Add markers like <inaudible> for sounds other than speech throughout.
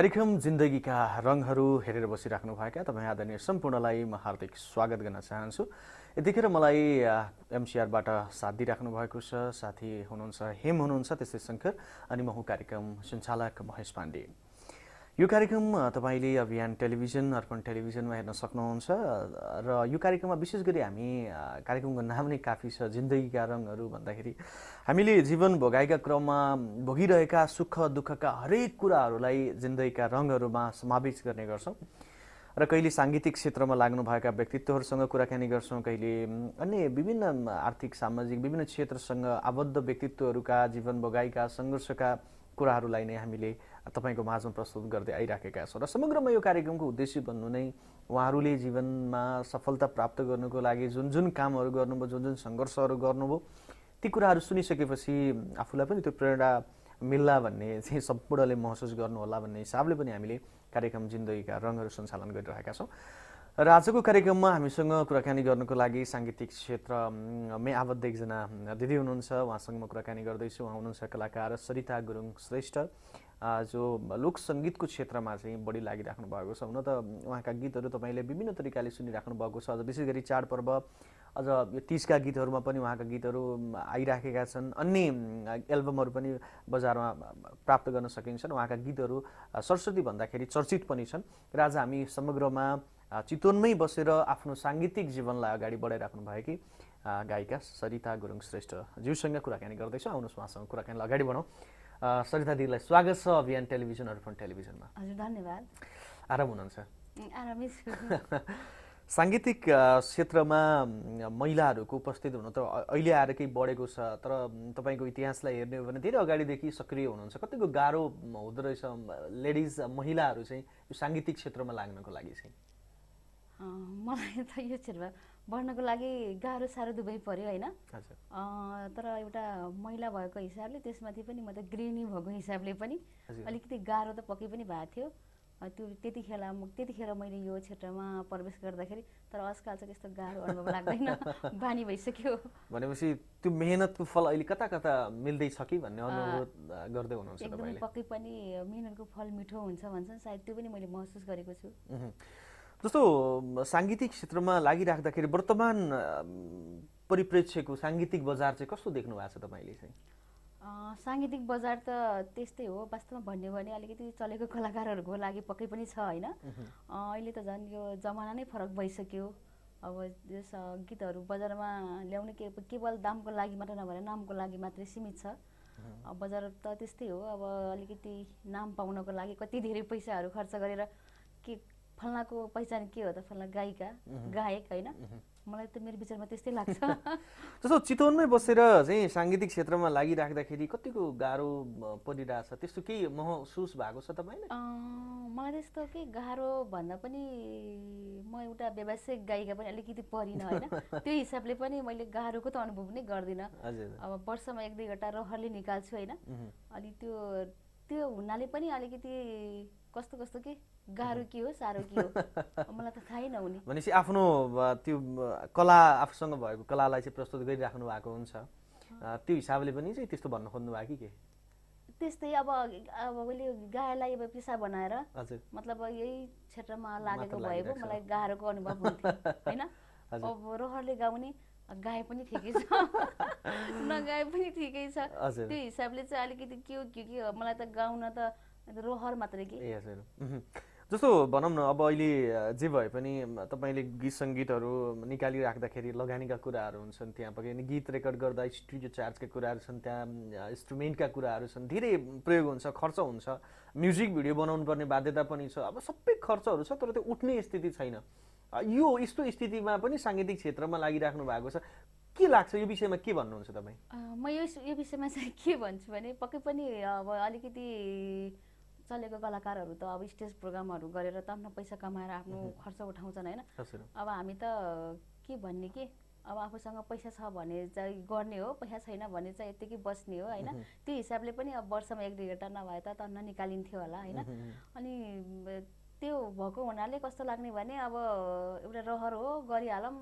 कार्यक्रम जिन्दगीका रङहरू हेरेर बसिराख्नुभएका तपाईँ आदरणीय सम्पूर्णलाई म हार्दिक स्वागत गर्न चाहन्छु। यतिखेर मलाई एमसिआरबाट साथ दिइराख्नु भएको छ साथी हुनुहुन्छ हेम हुनुहुन्छ त्यस्तै शङ्कर अनि म हुँ कार्यक्रम सञ्चालक महेश पाण्डे। यो कार्यक्रम तपाईँले अभियान टेलिभिजन अर्पण टेलिभिजनमा हेर्न सक्नुहुन्छ र यो कार्यक्रममा विशेष गरी हामी कार्यक्रमको नाम नै काफी छ जिन्दगीका रङहरू भन्दाखेरि। हामीले जीवन भोगाएका क्रममा भोगिरहेका सुख दुःखका हरेक कुराहरूलाई जिन्दगीका रङहरूमा समावेश गर्ने गर्छौँ। र कहिले साङ्गीतिक क्षेत्रमा लाग्नुभएका व्यक्तित्वहरूसँग कुराकानी गर्छौँ कहिले अन्य विभिन्न आर्थिक सामाजिक विभिन्न क्षेत्रसँग आबद्ध व्यक्तित्वहरूका जीवन भोगाइका सङ्घर्षका कुराहरूलाई नै हामीले तपाईँको माझमा प्रस्तुत गर्दै आइराखेका छौँ र समग्रमा यो कार्यक्रमको उद्देश्य भन्नु नै उहाँहरूले जीवनमा सफलता प्राप्त गर्नुको लागि जुन जुन कामहरू गर्नुभयो जुन जुन सङ्घर्षहरू गर्नुभयो ती कुराहरू सुनिसकेपछि आफूलाई पनि त्यो प्रेरणा मिल्ला भन्ने चाहिँ सम्पूर्णले महसुस गर्नुहोला भन्ने हिसाबले पनि हामीले कार्यक्रम जिन्दगीका रङहरू सञ्चालन गरिरहेका छौँ। र आजको कार्यक्रममा हामीसँग कुराकानी गर्नुको लागि साङ्गीतिक क्षेत्रमै आबद्ध एकजना दिदी हुनुहुन्छ। उहाँसँग म कुराकानी गर्दैछु। उहाँ हुनुहुन्छ कलाकार सरिता गुरुङ श्रेष्ठ। जो लोक सङ्गीतको क्षेत्रमा चाहिँ बढी लागिराख्नु भएको छ। हुन त उहाँका गीतहरू तपाईँले विभिन्न तरिकाले सुनिराख्नु भएको छ। अझ विशेष गरी चाडपर्व अझ यो तिजका गीतहरूमा पनि उहाँका गीतहरू आइराखेका छन्। अन्य एल्बमहरू पनि बजारमा प्राप्त गर्न सकिन्छन् उहाँका गीतहरू सरस्वती भन्दाखेरि चर्चित पनि छन्। र आज हामी समग्रमा चितवनमै बसेर आफ्नो साङ्गीतिक जीवनलाई अगाडि बढाइराख्नु भएकी गायिका सरिता गुरुङ श्रेष्ठ ज्यूसँग कुराकानी गर्दैछौँ। आउनुहोस् उहाँसँग कुराकानीलाई अगाडि बढौँ अ, सरिता दिदीलाई स्वागत छ अभियान टेलिभिजन अर्पण टेलिभिजनमा। हजुर धन्यवाद। आराम हुनुहुन्छ? <laughs> साङ्गीतिक क्षेत्रमा महिलाहरूको उपस्थित हुन त अहिले आएर केही बढेको छ तर तपाईँको इतिहासलाई हेर्ने हो भने धेरै अगाडिदेखि सक्रिय हुनुहुन्छ। कतिको गाह्रो हुँदो रहेछ लेडिज महिलाहरू चाहिँ यो साङ्गीतिक क्षेत्रमा लाग्नको लागि चाहिँ? मलाई त यो क्षेत्रमा बढ्नको लागि गाह्रो साह्रो दुवै पऱ्यो होइन? तर एउटा महिला भएको हिसाबले त्यसमाथि पनि म त गृहिणी भएको हिसाबले पनि अलिकति गाह्रो त पक्कै पनि भएको थियो। त्यो त्यतिखेर म त्यतिखेर मैले यो क्षेत्रमा प्रवेश गर्दाखेरि तर आजकल चाहिँ त्यस्तो गाह्रो अनुभव लाग्दैन। <laughs> बानी भइसक्यो। भनेपछि त्यो मेहनतको फल अहिले कता कता मिल्दैछ कि भन्ने अनुभव गर्दै हुनुहुन्छ एकदमै पक्कै पनि मिहिनेतको फल मिठो हुन्छ भन्छन्। सायद त्यो पनि मैले महसुस गरेको छु। जस्तो साङ्गीतिक क्षेत्रमा लागिराख्दाखेरि वर्तमान परिप्रेक्ष्यको साङ्गीतिक बजार चाहिँ कस्तो देख्नु भएको छ तपाईँले चाहिँ? साङ्गीतिक बजार त त्यस्तै हो वास्तवमा भन्यो भने अलिकति चलेको कलाकारहरूको लागि पक्कै पनि छ होइन? अहिले त झन् यो जमाना नै फरक भइसक्यो। अब यस गीतहरू बजारमा ल्याउने के केवल दामको लागि मात्र नभएर नामको लागि मात्रै सीमित छ। बजार त त्यस्तै हो अब अलिकति नाम पाउनको लागि कति धेरै पैसाहरू खर्च गरेर के फल्नाको पहिचान के हो त फल्ना गायिका गायक होइन? मलाई त मेरो विचारमा त्यस्तै लाग्छ। <laughs> जस्तो चितवनमै बसेर चाहिँ साङ्गीतिक क्षेत्रमा लागिराख्दाखेरि कतिको गाह्रो परिरहेछ? त्यस्तो केही महसुस भएको छ तपाईँले अँ, मलाई त्यस्तो के गाह्रो भन्दा पनि म एउटा व्यावसायिक गायिका पनि अलिकति परिनँ होइन? <laughs> त्यो हिसाबले पनि मैले गाह्रोको त अनुभव नै गर्दिनँ। अब वर्षमा एक दुईवटा रहरले निकाल्छु होइन। अनि त्यो त्यो हुनाले पनि अलिकति कस्तो कस्तो के? गाह्रो के हो साह्रो के हो? मलाई त थाहै नहुने। भनेपछि आफ्नो त्यो कला आफूसँग भएको कलालाई चाहिँ प्रस्तुत गरिराख्नु भएको हुन्छ। त्यो हिसाबले पनि चाहिँ त्यस्तो भन्न खोज्नु भयो कि के? त्यस्तै अब अब मैले गायलाई अब पेसा बनाएर मतलब यही क्षेत्रमा लागेको भए पो। मलाई गाह्रोको अनुभव हुन्थ्यो होइन। <laughs> अब रहरले गाउने गाए पनि ठिकै छ। <laughs> नगाए पनि ठिकै छ। त्यो हिसाबले चाहिँ अलिकति के हो के के मलाई त गाउन त रहर मात्रै के। जस्तो भनौँ न अब अहिले जे भए पनि तपाईँले गीत सङ्गीतहरू निकालिराख्दाखेरि लगानीका कुराहरू हुन्छन् त्यहाँ पनि गीत रेकर्ड गर्दा स्टुडियो चार्जका कुराहरू छन् त्यहाँ इन्स्ट्रुमेन्टका कुराहरू छन् धेरै प्रयोग हुन्छ खर्च हुन्छ। म्युजिक भिडियो बनाउनु पर्ने बाध्यता पनि छ। अब सबै खर्चहरू छ तर त्यो उठ्ने स्थिति छैन। यो यस्तो स्थितिमा पनि साङ्गीतिक क्षेत्रमा लागिराख्नु भएको छ। के लाग्छ यो विषयमा के भन्नुहुन्छ तपाईँ? म यो यो विषयमा चाहिँ के भन्छु भने पक्कै पनि अब अलिकति चलेको कलाकारहरू त अब स्टेज प्रोग्रामहरू गरेर त आफ्नो पैसा कमाएर आफ्नो खर्च उठाउँछन् होइन। अब हामी त के भन्ने के? अब आफूसँग पैसा छ भने चाहिँ गर्ने हो पैसा छैन भने चाहिँ यत्तिकै बस्ने हो होइन? त्यो हिसाबले पनि अब वर्षमा एक दुईवटा नभए त तन्न निकालिन्थ्यो होला होइन? अनि त्यो भएको हुनाले कस्तो लाग्ने भने अब एउटा रहर हो गरिहालौँ।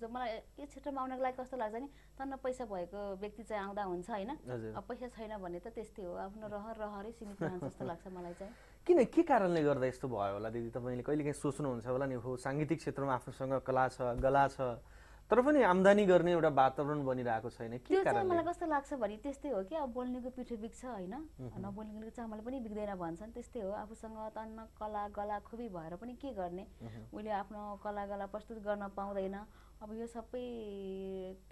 जो मलाई यो क्षेत्रमा आउनको लागि कस्तो लाग्छ नि तन्न पैसा भएको व्यक्ति चाहिँ आउँदा हुन्छ होइन? अब पैसा छैन भने त त्यस्तै हो। आफ्नो रहर रहरै सीमित रहन्छ जस्तो लाग्छ मलाई चाहिँ। किन के कारणले गर्दा यस्तो भयो होला दिदी? तपाईँले कहिलेकाहीँ सोच्नुहुन्छ होला नि हो साङ्गीतिक क्षेत्रमा आफ्नोसँग कला छ गला छ तर पनि आम्दानी गर्ने एउटा वातावरण बनिरहेको छैन। त्यो चाहिँ मलाई कस्तो लाग्छ भने त्यस्तै हो कि अब बोल्नेको पिठो बिग्छ होइन? नबोल्नेको चामल पनि बिग्दैन भन्छन्। त्यस्तै हो। आफूसँग तन्न कला गला खुबी भएर पनि के गर्ने? उसले आफ्नो कला गला प्रस्तुत गर्न पाउँदैन। अब यो सबै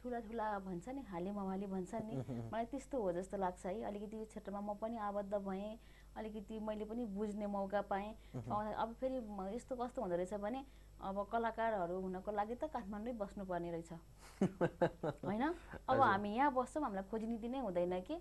ठुला ठुला भन्छ नि हाली मवाली भन्छन् नि <laughs> मलाई त्यस्तो हो जस्तो लाग्छ है। अलिकति यो क्षेत्रमा म पनि आबद्ध भएँ अलिकति मैले पनि बुझ्ने मौका पाएँ। <laughs> अब फेरि यस्तो कस्तो हुँदो रहेछ भने अब कलाकारहरू हुनको लागि त काठमाडौँ बस्नुपर्ने रहेछ। <laughs> होइन? अब हामी यहाँ बस्छौँ हामीलाई खोजनीति नै हुँदैन कि।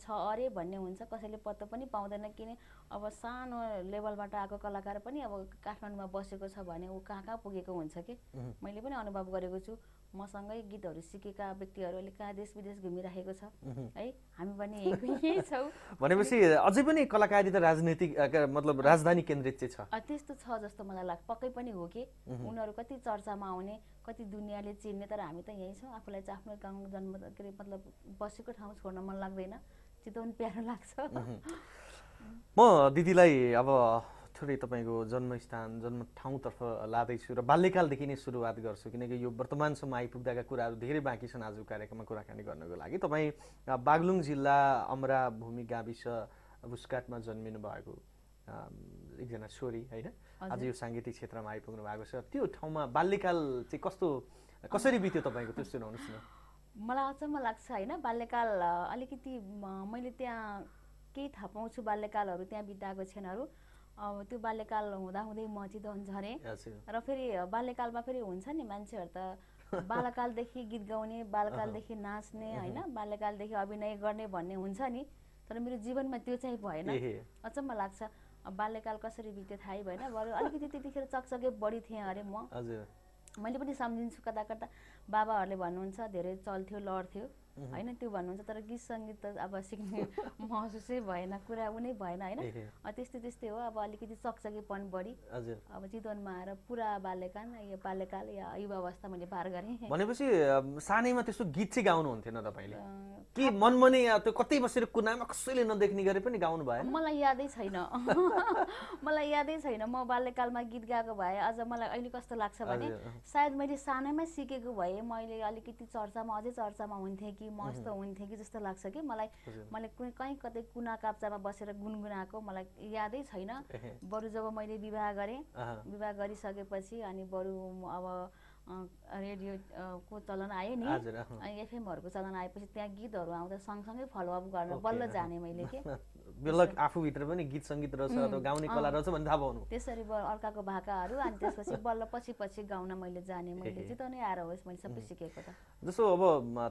छ अरे भन्ने हुन्छ कसैले पत्तो पनि पाउँदैन किन? अब सानो लेभलबाट आएको कलाकार पनि अब काठमाडौँमा बसेको छ भने ऊ कहाँ कहाँ पुगेको हुन्छ कि? मैले पनि अनुभव गरेको छु। मसँगै गीतहरू सिकेका व्यक्तिहरू अहिले कहाँ देश विदेश घुमिराखेको छ। है हामी पनि यहीँ <laughs> छौँ। भनेपछि अझै पनि कलाकारिता राजनीतिक मतलब राजधानी केन्द्रित चाहिँ छ। त्यस्तो छ जस्तो मलाई लाग्छ पक्कै पनि हो कि? उनीहरू कति चर्चामा आउने कति दुनियाँले चिन्ने तर हामी त यहीँ छौँ। आफूलाई चाहिँ आफ्नो गाउँ जन्म के अरे मतलब बसेको ठाउँ छोड्न मन लाग्दैन। चितवन प्यारो लाग्छ। <laughs> म दिदीलाई अब थोरै तपाईँको जन्मस्थान जन्म ठाउँतर्फ लाँदैछु र बाल्यकालदेखि नै सुरुवात गर्छु किनकि यो वर्तमानसम्म आइपुग्दाका कुराहरू धेरै बाँकी छन् आजको कार्यक्रममा कुराकानी गर्नको लागि। तपाईँ बागलुङ जिल्ला अमरा भूमि गाविस बुस्काटमा जन्मिनु भएको एकजना छोरी होइन? आज यो साङ्गीतिक क्षेत्रमा आइपुग्नु भएको छ। त्यो ठाउँमा बाल्यकाल चाहिँ कस्तो कसरी बित्यो तपाईँको त्यो सुनाउनुहोस् न। मलाई अचम्म लाग्छ होइन? बाल्यकाल अलिकति मैले त्यहाँ केही थाहा पाउँछु बाल्यकालहरू त्यहाँ बिताएको क्षणहरू। अब त्यो बाल्यकाल हुँदाहुँदै म चितवन झरेँ र फेरि बाल्यकालमा फेरि हुन्छ नि मान्छेहरू त। बालकालदेखि गीत गाउने बालकालदेखि नाच्ने होइन? बाल्यकालदेखि अभिनय गर्ने भन्ने हुन्छ नि। तर मेरो जीवनमा त्यो चाहिँ भएन। अचम्म लाग्छ। बाल्यकाल कसरी बित्यो थाहै भएन। बरु अलिकति त्यतिखेर चकचके बढी थिएँ अरे म। मैले पनि सम्झिन्छु कता कता। बाबाहरूले भन्नुहुन्छ धेरै चल्थ्यो लड्थ्यो। होइन त्यो भन्नुहुन्छ तर गीत सङ्गीत त अब सिक्ने महसुसै भएन कुरा उनै भएन होइन त्यस्तै त्यस्तै हो अब अलिकति चकचकेपन बढी अब चितवनमा आएर पुरा बाल्यकाल यो बाल्यकाल या युवा अवस्था मैले पार गरेँ भनेपछि सानैमा त्यस्तो गीत चाहिँ गाउनुहुन्थेन तपाईँले अ, कि मनमनै त्यो कतै बसेर कुनामा कसैले नदेख्ने गरे पनि गाउनु भएन मलाई यादै छैन मलाई यादै छैन म बाल्यकालमा गीत गाएको भए अझ मलाई अहिले कस्तो लाग्छ भने। सायद मैले सानैमा सिकेको भए मैले अलिकति चर्चामा अझै चर्चामा हुन्थेँ कि मस्त हुन्थेँ कि जस्तो लाग्छ कि मलाई। मैले कुनै कहीँ कतै कुना काप्चामा बसेर गुनगुनाएको मलाई यादै छैन। बरु जब मैले विवाह गरेँ विवाह गरिसकेपछि अनि बरु म अब रेडियो को चलन आयो नि एफएमहरूको चलन आएपछि त्यहाँ गीतहरू आउँदा सँगसँगै फलोअप गर्न बल्ल। जाने मैले के। <laughs> बेलुका आफूभित्र पनि गीत सङ्गीत रहेछ अथवा गाउने कला रहेछ भन्ने थाहा पाउनु त्यसरी अर्काको भाकाहरू अनि त्यसपछि बल्ल पछि पछि गाउन मैले जाने मैले। <laughs> चितवनै आएर होस् मैले सबै सिकेको त जस्तो अब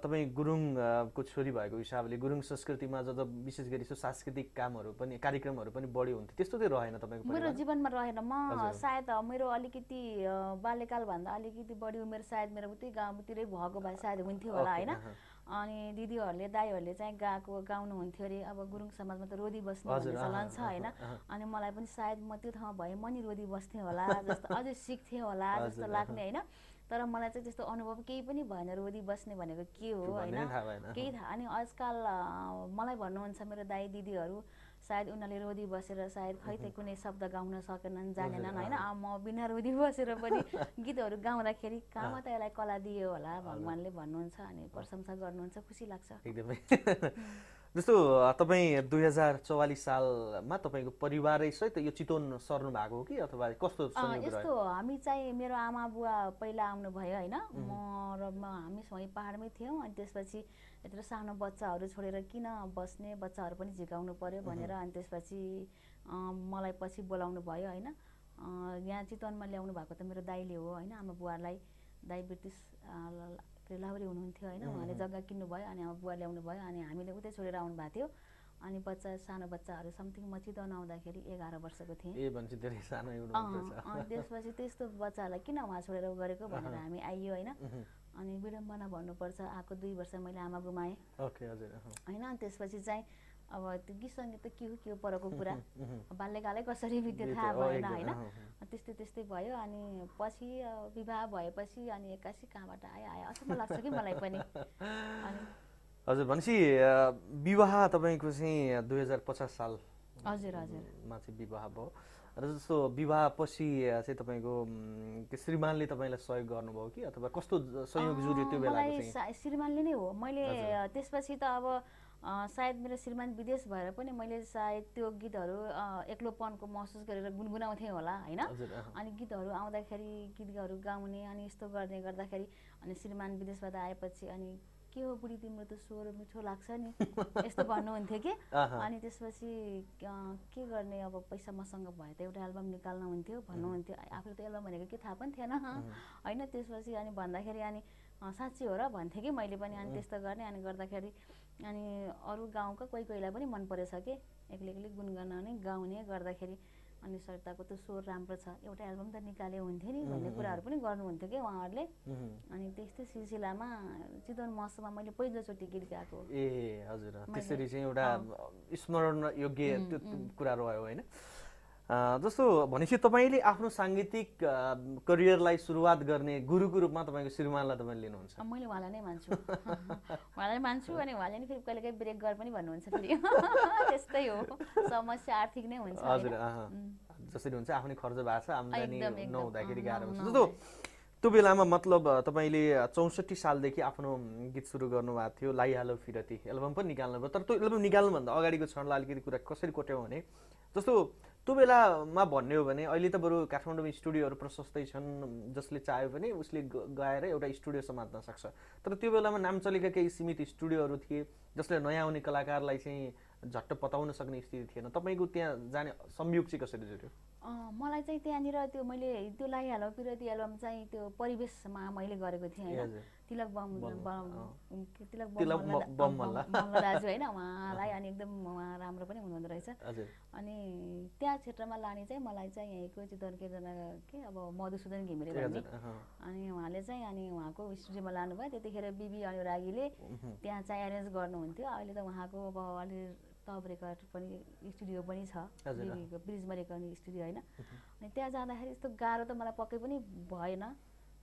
तपाईँ गुरुङ अ, को छोरी भएको हिसाबले गुरुङ संस्कृतिमा जब विशेष गरी यसो सांस्कृतिक कामहरू पनि कार्यक्रमहरू पनि बढी हुन्थ्यो त्यस्तो चाहिँ रहेन तपाईँको मेरो? जीवनमा रहेन म। सायद मेरो अलिकति बाल्यकालभन्दा अलिकति बढी उमेर सायद मेरो उतै गाउँतिरै भएको भए सायद हुन्थ्यो होला होइन। अनि दिदीहरूले दाईहरूले चाहिँ गाएको गाउनुहुन्थ्यो अरे अब गुरुङ समाजमा त रोदी बस्ने भन्ने चलन छ होइन? अनि मलाई पनि सायद म त्यो ठाउँमा भए म नि रोदी बस्थेँ होला जस्तो <laughs> अझै सिक्थेँ होला जस्तो लाग्ने होइन? तर मलाई चाहिँ त्यस्तो अनुभव केही पनि भएन रोदी बस्ने भनेको के हो होइन? केही थाहा अनि आजकल मलाई भन्नुहुन्छ मेरो दाई दिदीहरू सायद उनीहरूले रोदी बसेर सायद खै त कुनै शब्द गाउन सकेनन् जानेनन् होइन? म बिना रोदी बसेर पनि <laughs> गीतहरू गाउँदाखेरि कहाँमा त यसलाई कला दियो होला भगवान्ले भन्नुहुन्छ अनि प्रशंसा गर्नुहुन्छ खुसी लाग्छ। एकदमै। <laughs> जस्तो तपाईँ दुई हजार चौवालिस सालमा तपाईँको परिवारै सहित यो चितवन सर्नु भएको हो कि? अथवा कस्तो यस्तो हामी चाहिँ मेरो आमा बुवा पहिला आउनुभयो होइन? म र म हामी वहीँ पाहाडमै थियौँ अनि त्यसपछि यत्रो सानो बच्चाहरू छोडेर किन बस्ने बच्चाहरू पनि झिकाउनु पर्यो भनेर अनि त्यसपछि मलाई पछि बोलाउनु भयो होइन? यहाँ चितवनमा ल्याउनु भएको त मेरो दाइले हो होइन? आमा बुवालाई डायबिटिस लाहुरे हुनुहुन्थ्यो होइन। उहाँले जग्गा किन्नुभयो अनि आमा बुवा ल्याउनु भयो अनि हामीले उतै छोडेर आउनु भएको थियो। अनि बच्चा सानो बच्चाहरू समथिङ म चितवन आउँदाखेरि एघार वर्षको थिएँ। त्यसपछि त्यस्तो बच्चाहरूलाई किन उहाँ छोडेर गरेको भनेर हामी आइयो होइन। अनि विडम्बना भन्नुपर्छ आएको दुई वर्ष मैले आमा गुमाएँ। होइन अनि त्यसपछि चाहिँ अब त्यो गीत सङ्गीत त के हो के हो परको <laughs> कुरा। <laughs> बाल्यकालै कसरी बित्यो थाहा भएन होइन। त्यस्तै त्यस्तै भयो अनि पछि विवाह भएपछि अनि एक्कासी कहाँबाट आयो आयो? अचम्म लाग्छ कि मलाई पनि? <laughs> अनि हजुर भनेपछि विवाह तपाईँको चाहिँ दुई हजार पचास साल हजुर हजुर। मा चाहिँ विवाह भयो। र जस्तो विवाहपछि चाहिँ तपाईँको श्रीमानले तपाईँलाई सहयोग गर्नुभयो कि? अथवा कस्तो ज- संयोग जुर्यो त्यो सा- श्रीमानले नै हो। मैले त्यसपछि त अब सायद मेरो श्रीमान विदेश भएर पनि मैले सायद त्यो गीतहरू एक्लोपनको महसुस गरेर गुनगुनाउँथेँ होला होइन। अनि गीतहरू आउँदाखेरि गीतहरू गाउने अनि यस्तो गर्ने गर्दाखेरि अनि श्रीमान विदेशबाट आएपछि अनि के हो बुढी तिम्रो त स्वर मिठो लाग्छ नि? <laughs> यस्तो भन्नुहुन्थ्यो कि। अनि त्यसपछि के गर्ने अब पैसा मसँग भए त? एउटा एल्बम निकाल्नु हुन्थ्यो भन्नुहुन्थ्यो। आफूले त एल्बम भनेको के थाहा पनि थिएन होइन? त्यसपछि अनि भन्दाखेरि अनि साँच्ची हो र? भन्थेँ कि मैले पनि अनि त्यस्तो गर्ने अनि गर्दाखेरि अनि अरू गाउँका कोही कोहीलाई पनि मन परेछ कि? एक्लै एक्लै गुनगनाउने गाउने गर्दाखेरि। अनि सरिताको त स्वर राम्रो छ। एउटा एल्बम त निकाले हुन्थ्यो नि भन्ने कुराहरू पनि गर्नुहुन्थ्यो कि उहाँहरूले। उहुँ। अनि त्यस्तै सिलसिलामा चितवन महोत्सवमा मैले पहिलोचोटि गीत गाएको। ए हजुर। त्यसरी चाहिँ एउटा स्मरण योग्य त्यो कुरा रह्यो होइन? जस्तो भनेपछि तपाईँले आफ्नो साङ्गीतिक करियरलाई सुरुवात गर्ने गुरुको रूपमा तपाईँको श्रीमानलाई तपाईँले लिनुहुन्छ? मैले उहाँलाई नै मान्छु। <laughs> उहाँलाई मान्छु अनि उहाँले नि फेरि कहिले काहीँ ब्रेक गर पनि भन्नुहुन्छ फेरि। <laughs> त्यस्तै हो। समस्या आर्थिक नै हुन्छ? हजुर। जसरी हुन्छ आफ्नै खर्च भएको छ आम्दानी। नहुँदाखेरि गाह्रो हुन्छ। जस्तो त्यो बेलामा मतलब तपाईँले चौसठी सालदेखि आफ्नो गीत सुरु गर्नुभएको थियो लाइहालो फिरती एल्बम पनि निकाल्नुभयो। तर त्यो एल्बम निकाल्नुभन्दा अगाडिको क्षणलाई अलिकति कुरा कसरी कोट्यौँ भने जस्तो त्यो बेलामा भन्ने हो भने अहिले त बरु काठमाडौँमा स्टुडियोहरू प्रशस्तै छन् जसले चाह्यो भने उसले गएर एउटा स्टुडियो समात्न सक्छ। तर त्यो बेलामा नाम चलेका केही सीमित स्टुडियोहरू थिए जसले नयाँ आउने कलाकारलाई चाहिँ झट्ट पताउन सक्ने स्थिति थिएन। तपाईँको त्यहाँ जाने संयोग चाहिँ कसरी जुट्यो? मलाई चाहिँ त्यहाँनिर त्यो मैले त्यो लागिहाल पिरती एल्बम चाहिँ त्यो परिवेशमा मैले गरेको थिएँ होइन। तिलक बम तिलक बम दाजु होइन <laughs> उहाँलाई अनि एकदम उहाँ राम्रो पनि हुनुहुँदो रहेछ। अनि त्यहाँ क्षेत्रमा लाने चाहिँ मलाई चाहिँ यहीँको चितवन एकजना के अब मधुसूदन घिमिरे भन्ने। अनि उहाँले चाहिँ अनि उहाँको स्टुडियोमा लानुभयो। त्यतिखेर बिबी अनुरागीले त्यहाँ चाहिँ एरेन्ज गर्नुहुन्थ्यो। अहिले त उहाँको अब अलि तब रेकर्ड पनि स्टुडियो पनि छ। ब्रिजमा रेकर्ड स्टुडियो होइन। अनि त्यहाँ जाँदाखेरि यस्तो गाह्रो त मलाई पक्कै पनि भएन।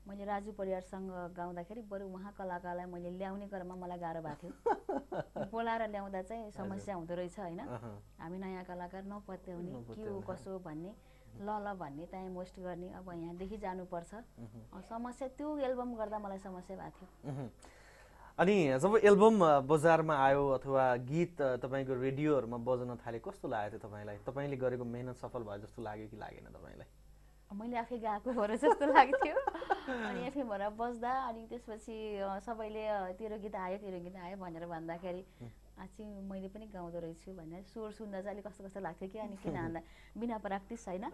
मैले राजु परिवारसँग गाउँदाखेरि बरु उहाँ कलाकारलाई मैले ल्याउने क्रममा मलाई गाह्रो भएको थियो। <laughs> बोलाएर ल्याउँदा चाहिँ समस्या हुँदो रहेछ होइन। हामी नयाँ कलाकार नपत्याउने के हो। कसो भन्ने ल ल भन्ने टाइम वेस्ट गर्ने अब यहाँदेखि जानुपर्छ। समस्या त्यो एल्बम गर्दा मलाई समस्या भएको थियो। अनि जब एल्बम बजारमा आयो अथवा गीत तपाईँको रेडियोहरूमा बज्न थाले कस्तो लागेको थियो तपाईँलाई? तपाईँले गरेको मेहनत सफल भयो जस्तो लाग्यो कि लागेन तपाईँलाई? मैले आफै गएको हो र जस्तो लाग्थ्यो। अनि एफएमबाट बस्दा अनि त्यसपछि सबैले तेरो गीत आयो तेरो गीत आयो भनेर भन्दाखेरि आछि मैले पनि गाउँदो रहेछु भनेर स्वर सुन्दा चाहिँ अलिक कस्तो कस्तो लाग्थ्यो कि अनि किन भन्दा बिना प्र्याक्टिस होइन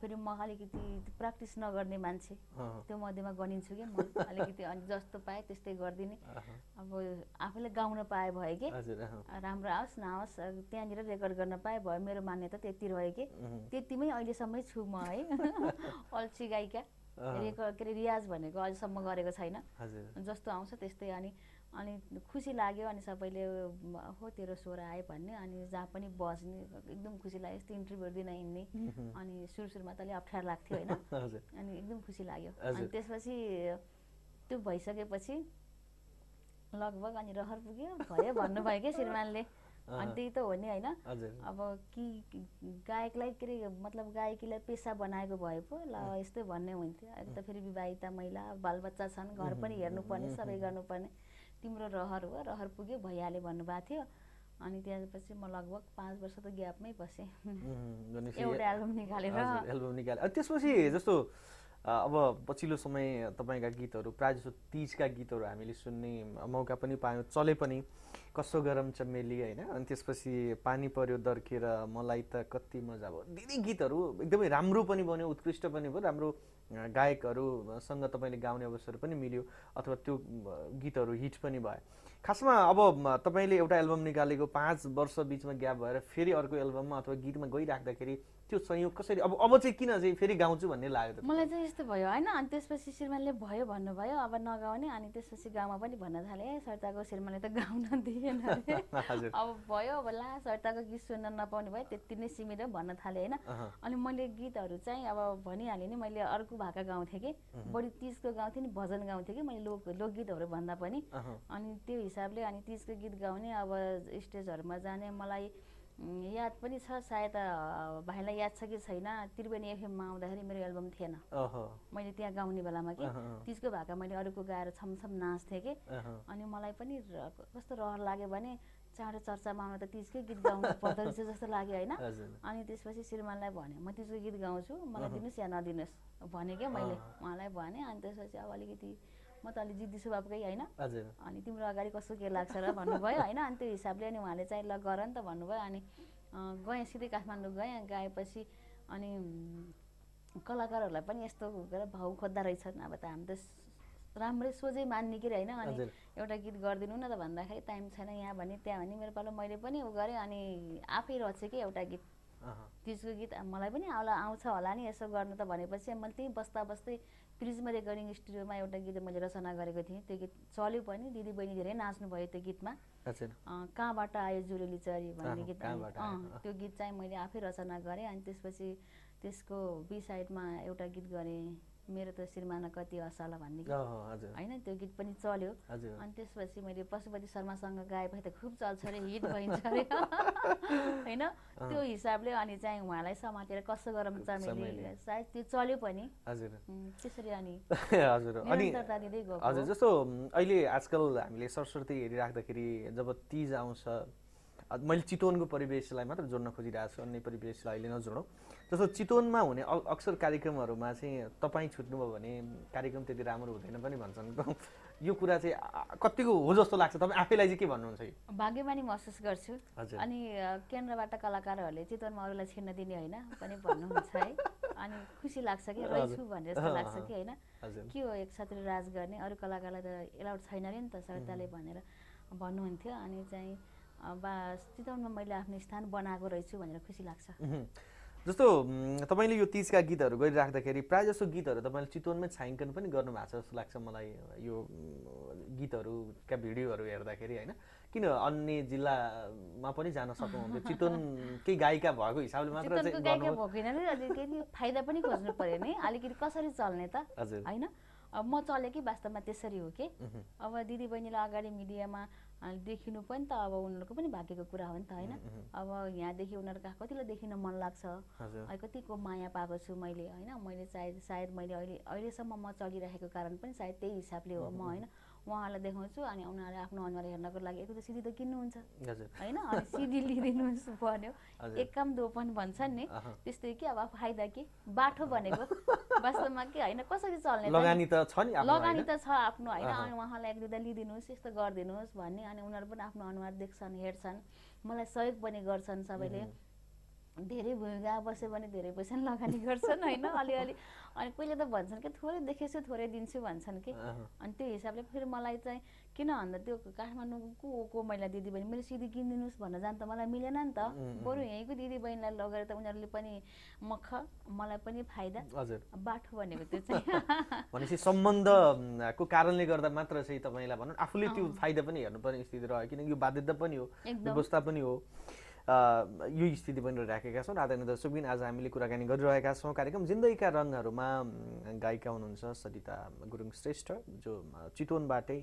फेरि म अलिकति प्र्याक्टिस नगर्ने मान्छे। त्यो मध्येमा गनिन्छु कि म अलिकति अनि जस्तो पाएँ त्यस्तै गरिदिने। अब आफूले गाउन पाए भयो कि। राम्रो आओस् नआओस् त्यहाँनिर रेकर्ड गर्न पाए भयो मेरो मान्यता त्यति रह्यो कि। त्यतिमै अहिलेसम्मै छु म है। <laughs> अल्छी गायिका। रेकर्ड के अरे रियाज भनेको अहिलेसम्म गरेको छैन। जस्तो आउँछ त्यस्तै अनि अनि खुसी लाग्यो अनि सबैले हो तेरो स्वर आयो भन्ने अनि जहाँ पनि बस्ने एकदम खुसी लाग्यो। यस्तो इन्टरभ्यू दिन हिँड्ने <laughs> अनि सुरु सुरुमा त अलिक अप्ठ्यारो लाग्थ्यो होइन? <laughs> अनि एकदम खुसी लाग्यो। अनि त्यसपछि त्यो भइसकेपछि लगभग अनि रहर पुग्यो। भयो भन्नुभयो क्या श्रीमानले। अनि त्यही त हो नि होइन? अब कि गायकलाई के अरे मतलब गायकीलाई पेसा बनाएको भए पो ल यस्तै भन्ने हुन्थ्यो। अहिले त फेरि विवाहिता महिला बालबच्चा छन्। घर पनि <laughs> हेर्नुपर्ने सबै गर्नुपर्ने। तिम्रो रहर हो रहर पुग्यो भइहाल्यो भन्नुभएको थियो। अनि त्यसपछि म लगभग पाँच वर्ष त ग्यापमै बसेँ। एउटा एल्बम निकालेर। एल्बम निकाले। त्यसपछि जस्तो अब पछिल्लो समय तपाईँका गीतहरू प्रायः जस्तो तिजका गीतहरू हामीले सुन्ने मौका पनि पायौँ चले पनि। कसो गरम चमेली होइन? अनि त्यसपछि पानी पर्यो दर्केर मलाई त कति मजा भयो। धेरै गीतहरू एकदमै राम्रो पनि बन्यो उत्कृष्ट पनि भयो राम्रो गायकहरूसँग तपाईँले गाउने अवसर पनि मिल्यो अथवा त्यो गीतहरू हिट पनि भयो खासमा अब तपाईँले एउटा एल्बम निकालेको पाँच वर्ष बिचमा ग्याप भएर फेरि अर्को एल्बममा अथवा गीतमा गइराख्दाखेरि त्यो संयोग कसरी? अब अब चाहिँ किन चाहिँ फेरि गाउँछु भन्ने लाग्यो त मलाई चाहिँ यस्तो भयो होइन? अनि त्यसपछि श्रीमानले भयो भन्नुभयो अब नगाउने। अनि त्यसपछि गाउँमा पनि भन्न थालेँ "ए, सरिताको श्रीमानले त गाउन दिएन अरे।" <laughs> हजुर। अब भयो अब ला सरिताको गीत सुन्न नपाउने भयो त्यति नै सीमित हो भन्न थालेँ होइन। अनि मैले गीतहरू चाहिँ अब भनिहालेँ नि मैले अर्को भाका गाउँथेँ कि। बढी तिजको गाउँथेँ नि भजन गाउँथेँ कि मैले लोक लोकगीतहरू भन्दा पनि। अनि त्यो हिसाबले अनि तिजको गीत गाउने अब स्टेजहरूमा जाने मलाई याद पनि छ सायद भाइलाई याद छ कि छैन त्रिवेणी एफएममा आउँदाखेरि मेरो एल्बम थिएन। मैले त्यहाँ गाउने बेलामा कि। तिजको भाका मैले अरूको गाएर छमछम नाच्थेँ कि। अनि मलाई पनि कस्तो रहर लाग्यो भने चाँडो चर्चामा आउनु त तिजकै गीत गाउनु पर्दो रहेछ जस्तो लाग्यो होइन? अनि त्यसपछि श्रीमानलाई भने म तिजको गीत गाउँछु मलाई दिनुहोस् या नदिनुहोस्। भने क्या मैले उहाँलाई भने अनि त्यसपछि अब अलिकति म त अलिक जिद्दी स्वभावकै होइन? अनि तिम्रो अगाडि कस्तो के लाग्छ र भन्नुभयो होइन? अनि त्यो हिसाबले अनि उहाँले चाहिँ ल गर नि त भन्नुभयो। अनि गएँ सिधै काठमाडौँ गएँ गएपछि अनि कलाकारहरूलाई पनि यस्तो गरेर भाउ खोज्दा रहेछन्। अब त हामी त राम्रै सोझै मान्ने कि होइन अनि। एउटा गीत गरिदिनु न त भन्दाखेरि टाइम छैन यहाँ भने त्यहाँ भने। मेरो पालो मैले पनि उ गरेँ अनि आफै रचेँ कि एउटा गीत। तिजको गीत मलाई पनि आउला आउँछ होला नि यसो गर्नु त भनेपछि मैले त्यहीँ बस्दा बस्दै प्रिजमा रेकर्डिङ स्टुडियोमा एउटा गीत मैले रचना गरेको थिएँ। त्यो गीत चल्यो पनि दिदी बहिनी धेरै नाच्नुभयो त्यो गीतमा। कहाँबाट आयो जुरेली चरी भन्ने गीत त्यो गीत चाहिँ मैले आफै रचना गरेँ अनि त्यसपछि त्यसको बी साइडमा एउटा गीत गरेँ। मेरो त श्रीमान कति असल भन्ने गीत। होइन त्यो गीत पनि चल्यो। अनि त्यसपछि मैले पशुपति शर्मासँग गाएपछि त खुब चल्छ अरे हिट भइन्छ अरे। <laughs> होइन? त्यो हिसाबले अनि चाहिँ उहाँलाई समातेर कसो गरौँ। चमेली सायद त्यो चल्यो पनि। त्यसरी अनि <laughs> हजुर। दिँदै गएको हजुर। जस्तो अहिले आजकल हामीले सरस्वती हेरिराख्दाखेरि जब तिज आउँछ मैले चितवनको परिवेशलाई मात्र जोड्न खोजिरहेको छु अन्य परिवेशलाई अहिले नजोडौँ। जस्तो चितवनमा हुने अक्सर कार्यक्रमहरूमा चाहिँ तपाईँ छुट्नुभयो भने कार्यक्रम त्यति राम्रो हुँदैन पनि भन्छन्। <laughs> यो कुरा चाहिँ कतिको हो जस्तो लाग्छ? तपाईँ आफैलाई चाहिँ के भन्नुहुन्छ भाग्यमानी महसुस गर्छु। अनि केन्द्रबाट कलाकारहरूले चितवनमा अरूलाई छिर्न दिने होइन पनि भन्नुहुन्छ है। अनि खुसी लाग्छ कि रहेछु भने जस्तो लाग्छ। कि होइन। के हो एक छत्र राज गर्ने अरू कलाकारलाई त एलाउड छैन अरे नि त सरकारले भनेर भन्नुहुन्थ्यो। अनि चाहिँ बा चितवनमा मैले आफ्नो स्थान बनाएको रहेछु भनेर खुसी लाग्छ। जस्तो तपाईँले यो तिजका गीतहरू गरिराख्दाखेरि प्रायः जसो गीतहरू तपाईँले चितवनमै छायाङ्कन पनि गर्नुभएको छ जस्तो लाग्छ मलाई यो गीतहरूका भिडियोहरू हेर्दाखेरि होइन? किन अन्य जिल्लामा पनि जान सक्नुहुन्थ्यो? <laughs> चितवनकै गायिका भएको हिसाबले मात्र गायिका भएको फाइदा पनि खोज्नु पर्यो नि। अलिकति कसरी चल्ने त? हजुर। होइन? अब म चलेँ कि वास्तवमा त्यसरी हो कि? अब दिदी बहिनीलाई अगाडि मिडियामा देखिनु पनि त अब उनीहरूको पनि भाग्यको कुरा हो नि त होइन? अब यहाँदेखि उनीहरूका कतिलाई देखिन मन लाग्छ? कतिको माया पाएको छु मैले होइन? मैले सायद सायद मैले अहिले अहिलेसम्म म चलिरहेको कारण पनि सायद त्यही हिसाबले हो म होइन? उहाँहरूलाई देखाउँछु अनि उनीहरूले आफ्नो अनुहार हेर्नको लागि एक त सिडी त किन्नुहुन्छ। होइन? अनि सिडी लिइदिनुहोस् भन्यो। एक काम दोपन भन्छन् नि। त्यस्तै कि अब फाइदा के? बाठो भनेको <laughs> वास्तवमा के होइन? कसरी चल्ने? लगानी त छ नि आफ्नो लगानी होइन? त छ आफ्नो होइन। अनि उहाँलाई एक दुईवटा लिइदिनुहोस् यस्तो गरिदिनुहोस् भन्ने। अनि उनीहरू पनि आफ्नो अनुहार देख्छन् हेर्छन्। मलाई सहयोग पनि गर्छन् सबैले। धेरै भूमिका बस्यो भने धेरै पैसा नि लगानी गर्छन् होइन? अलिअलि। अनि कहिले त भन्छन् कि थोरै देखेछु थोरै दिन्छु भन्छन् कि। अनि त्यो हिसाबले फेरि मलाई चाहिँ किन भन्दा त्यो काठमाडौँको को महिला दिदीबहिनी मेरो सिधी किनिदिनुहोस् भन्न जान त मलाई मिलेन नि त। बरु यहीँको दिदीबहिनीलाई लगेर त उनीहरूले पनि मख मलाई पनि फाइदा। हजुर। बाठो भनेको त्यो चाहिँ। <laughs> भनेपछि सम्बन्धको कारणले गर्दा मात्र चाहिँ तपाईँलाई भनौँ आफूले त्यो फाइदा पनि हेर्नुपर्ने स्थिति रह्यो। किनकि यो बाध्यता पनि हो व्यवस्था पनि हो। यो स्थिति पनि राखेका छौँ। आदरणीय दर्शकबिन आज हामीले कुराकानी गरिरहेका छौँ। कार्यक्रम जिन्दगीका रङहरूमा गायिका हुनुहुन्छ सरिता गुरुङ श्रेष्ठ जो चितवनबाटै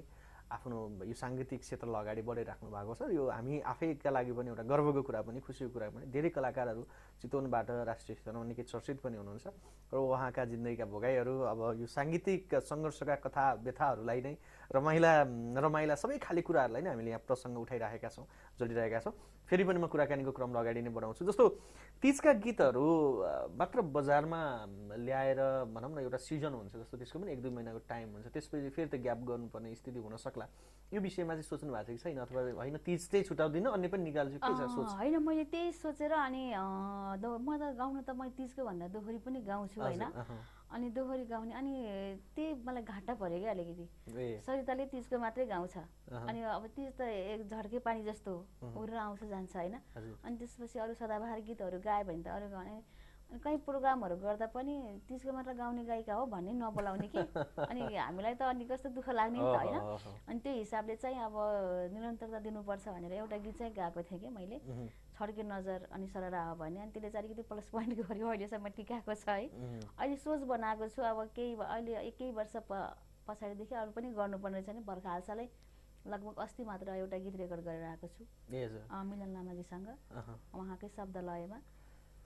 आफ्नो यो साङ्गीतिक क्षेत्रलाई अगाडि बढाइराख्नु भएको छ। यो हामी आफैका लागि पनि एउटा गर्वको कुरा पनि खुसीको कुरा पनि। धेरै कलाकारहरू चितवनबाट राष्ट्रिय स्तरमा निकै चर्चित पनि हुनुहुन्छ। र उहाँका जिन्दगीका भोगाइहरू अब यो साङ्गीतिक सङ्घर्षका कथा व्यथाहरूलाई नै रमाइला रमाइला सबै खाले कुराहरूलाई नै हामीले यहाँ प्रसङ्ग उठाइरहेका छौँ जोडिरहेका छौँ। फेरि पनि म कुराकानीको क्रमलाई अगाडि नै बढाउँछु जस्तो तिजका गीतहरू मात्र बजारमा ल्याएर भनौँ न एउटा सिजन हुन्छ जस्तो त्यसको पनि एक दुई महिनाको टाइम हुन्छ त्यसपछि फेरि त ग्याप गर्नुपर्ने स्थिति हुन सक्ला यो विषयमा चाहिँ सोच्नु भएको छ कि छैन अथवा होइन तिज चाहिँ छुटाउँदिनँ अन्य पनि निकाल्छु के छ सोच। होइन मैले त्यही सोचेर अनि म त गाउन त मैले तिजको भन्दा दोहोरी पनि गाउँछु होइन। अनि दोहोरी गाउने अनि त्यही मलाई घाटा पऱ्यो क्या अलिकति। सरिताले तिजको मात्रै गाउँछ। अनि अब तिज त एक झड्के पानी जस्तो हो। उडेर आउँछ जान्छ होइन? अनि त्यसपछि अरू सदाबहार गीतहरू गायो भने त अरू गाउने कहीँ प्रोग्रामहरू गर्दा पनि तिजको मात्र गाउने गायिका हो भन्ने नबोलाउने कि। <laughs> अनि हामीलाई त अनि कस्तो दुःख लाग्ने नि त होइन? अनि त्यो हिसाबले चाहिँ अब निरन्तरता दिनुपर्छ भनेर एउटा गीत चाहिँ गाएको थिएँ कि मैले। छड्के नजर अनि सररा हो भने। अनि त्यसले चाहिँ अलिकति प्लस पोइन्ट गऱ्यो अहिलेसम्म टिकाएको छ है। अहिले सोच बनाएको छु अब केही अहिले केही वर्ष प पछाडिदेखि अरू पनि गर्नुपर्ने रहेछ नि। बर्खा हालसालै लगभग अस्ति मात्र एउटा गीत रेकर्ड गरेर आएको छु। मिलन लामाजीसँग। उहाँकै शब्द लयमा।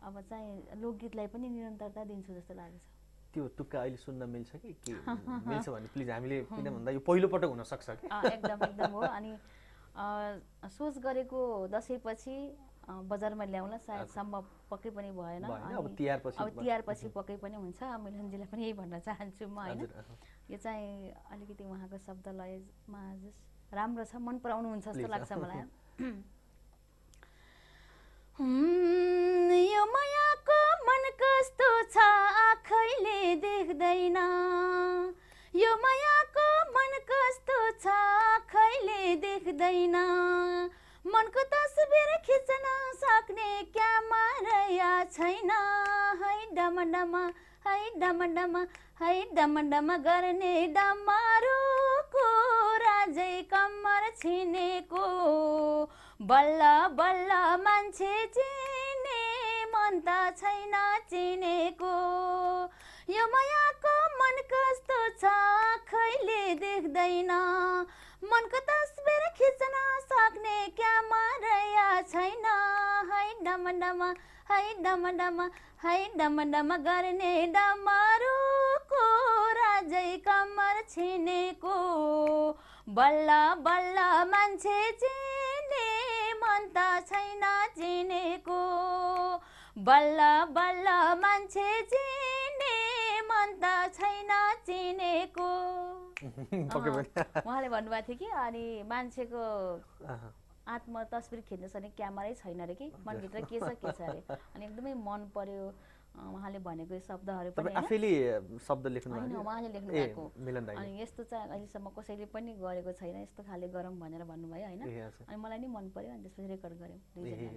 अब चाहिँ लोकगीतलाई पनि निरन्तरता दिन्छु जस्तो लागेको छ त्यो तुक्का अहिले सुन्न मिल्छ कि? के <laughs> मिल्छ भने प्लिज हामीले किन भन्दा यो पहिलोपटक हुनसक्छ कि? अ, एकदम एकदम हो। अनि सोच गरेको दसैँपछि बजारमा ल्याउला सायद सम्भव पक्कै पनि भएन। अब तिहारपछि पक्कै पनि हुन्छ। मिलनजीलाई पनि यही भन्न चाहन्छु म होइन। यो चाहिँ अलिकति उहाँको शब्द लयमा जस राम्रो छ मन पराउनुहुन्छ जस्तो लाग्छ। मलाई। <laughs> यो मायाको मन कस्तो छ आँखैले देख्दैन। यो मायाको मन कस्तो छ आँखैले देख्दैन। मनको तस्बिर खिच्न सक्ने क्यामेरा छैन? है डम डम है डम डम है डम डम गर्ने डमरुको राजै कम्मर छिनेको। बल्ल बल्ल मान्छे चिने मन त छैन चिनेको। यो मायाको मन कस्तो छ खैले देख्दैन। मनको तस्बिर खिच्न सक्ने क्यामेरा छैन। है डम डम है डम डम है डम डम गर्ने डमरुको राजै कम्मर छिनेको। बल्ल बल्ल मान्छे चिने मन त छैन चिनेको। बल्ल बल्ल मान्छे चिने मन त छैन चिनेको। <laughs> <laughs> उहाँले भन्नुभएको थियो कि अनि मान्छेको। आत्म तस्बिर खिच्न सक्ने क्यामेरै छैन अरे कि मनभित्र के छ के छ अरे। अनि एकदमै मन पर्यो उहाँले भनेको शब्दहरू पनि आफैले शब्द लेख्नु होइन उहाँले लेख्नु भएको अनि यस्तो चाहिँ अहिलेसम्म कसैले पनि गरेको छैन यस्तो खाले गरौँ भनेर भन्नुभयो होइन। अनि मलाई नि मन पर्यो अनि त्यसपछि रेकर्ड गऱ्यौँ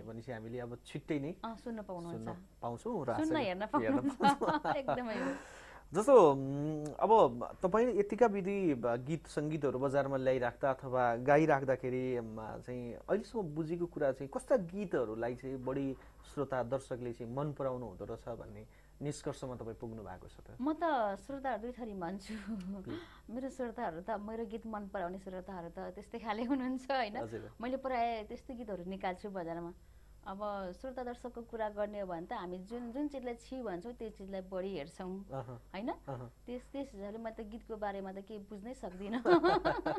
भनेपछि हामीले अब छिट्टै नै सुन्न पाउनुहुन्छ। पाउँछौँ सुन्न हेर्न पाउनुहुन्छ। <laughs> एकदमै। जस्तो अब तपाईँ यतिका विधि गीत सङ्गीतहरू बजारमा ल्याइराख्दा अथवा गाइराख्दाखेरि चाहिँ अहिलेसम्म बुझेको कुरा चाहिँ कस्ता गीतहरूलाई चाहिँ बढी श्रोता दर्शकले चाहिँ मन पराउनु हुँदो रहेछ भन्ने निष्कर्षमा तपाईँ पुग्नु भएको छ त? म त श्रोताहरू दुई थरी भन्छु मेरो श्रोताहरू त मेरो गीत मन पराउने श्रोताहरू त त्यस्तै खाले हुनुहुन्छ होइन? मैले प्रायः त्यस्तै गीतहरू निकाल्छु बजारमा। अब श्रोता दर्शकको कुरा गर्ने हो भने त हामी जुन जुन चिजलाई छि भन्छौँ त्यो चिजलाई बढी हेर्छौँ। होइन। त्यस त्यस हिसाबले म त गीतको बारेमा त केही बुझ्नै सक्दिनँ। <laughs>